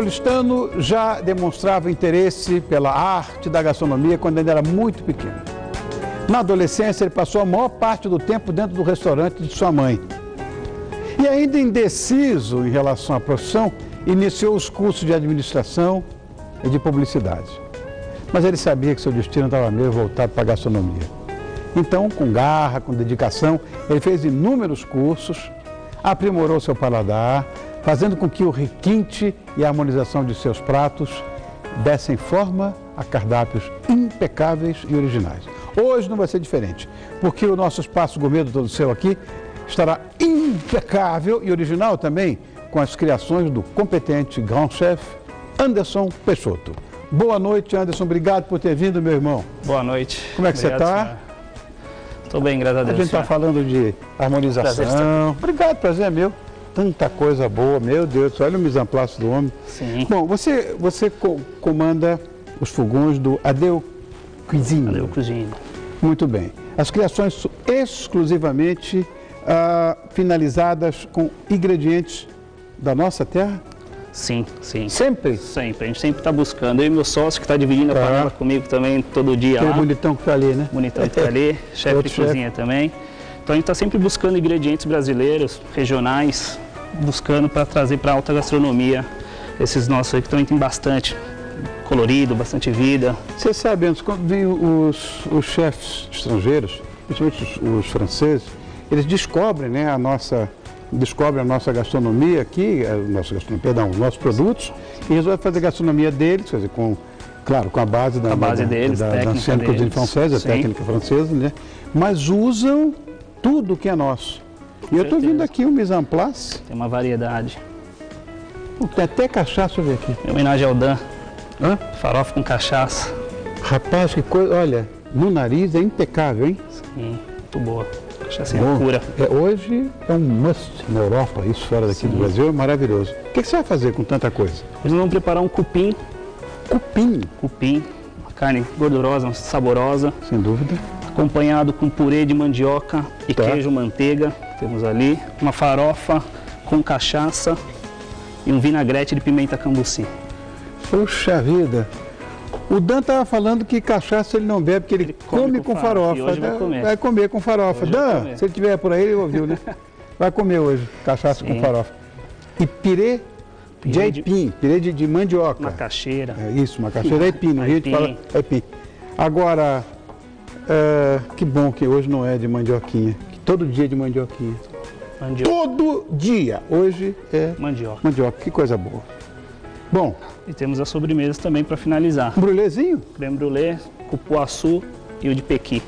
paulistano já demonstrava interesse pela arte da gastronomia quando ainda era muito pequeno. Na adolescência, ele passou a maior parte do tempo dentro do restaurante de sua mãe. E ainda indeciso em relação à profissão, iniciou os cursos de administração e de publicidade. Mas ele sabia que seu destino estava meio voltado para a gastronomia. Então, com garra, com dedicação, ele fez inúmeros cursos, aprimorou seu paladar, fazendo com que o requinte e a harmonização de seus pratos dessem forma a cardápios impecáveis e originais. Hoje não vai ser diferente, porque o nosso espaço gourmet do Todo Seu aqui estará impecável e original também com as criações do competente Grand Chef Anderson Peixoto. Boa noite, Anderson. Obrigado por ter vindo, meu irmão. Boa noite. Como é que Obrigado, você está? Estou bem, graças a A Deus. gente está falando de harmonização. Prazer Obrigado, prazer é meu. Tanta coisa boa, meu Deus, olha o place do homem. Sim. Bom, você, você co- comanda os fogões do Adeu Cuisine. Valeu, cozinha. Muito bem. As criações exclusivamente ah, finalizadas com ingredientes da nossa terra? Sim, sim. Sempre? Sempre. A gente sempre está buscando. Eu e meu sócio que está dividindo a Tá. panela comigo também todo dia lá. bonitão que está ali, né? Bonitão que tá ali, chefe de chefe. cozinha também. Então a gente está sempre buscando ingredientes brasileiros, regionais, buscando para trazer para a alta gastronomia esses nossos aí que também tem bastante colorido, bastante vida. Você sabe, antes, quando vêm os, os chefes estrangeiros, principalmente os, os franceses, eles descobrem né, a nossa descobrem a nossa gastronomia aqui, a nossa gastronomia, perdão, os nossos produtos, e resolvem fazer a gastronomia deles, quer dizer, com, claro, com a base da, A base da, deles, da, da cuisine deles. française, a técnica francesa, né? Mas usam tudo que é nosso. E eu estou vendo aqui um mise en place, Tem uma variedade. Tem até cachaça, ver aqui. Em homenagem ao Dan, Hã? farofa com cachaça. Rapaz, que coisa, olha, no nariz é impecável, hein? Sim, muito boa. Cachaça Bom, pura. é, hoje é um must na Europa, isso fora daqui do Brasil é maravilhoso. O que, que você vai fazer com tanta coisa? Nós vamos preparar um cupim, Cupim, cupim, uma carne gordurosa, saborosa, sem dúvida. acompanhado com purê de mandioca e Tá. queijo manteiga, temos ali, uma farofa com cachaça e um vinagrete de pimenta cambuci. Puxa vida. O Dan estava falando que cachaça ele não bebe, porque ele, Ele come, come com com farofa, farofa. vai né? comer. Vai comer com farofa. Hoje Dan, se ele estiver por aí, ele ouviu, né? Vai comer hoje, cachaça com Sim. farofa. E pirê de Pirê de- aipim, pirê de, de mandioca. Macaxeira. É isso, macaxeira é aipim, no Rio gente fala Aipim. Agora, é, que bom que hoje não é de mandioquinha, todo dia de mandioquinha. Mandioca. Todo dia! Hoje é Mandioca. mandioca, que coisa boa. Bom, E temos as sobremesas também para finalizar. um brulezinho? Creme brulee, cupuaçu e o de pequi.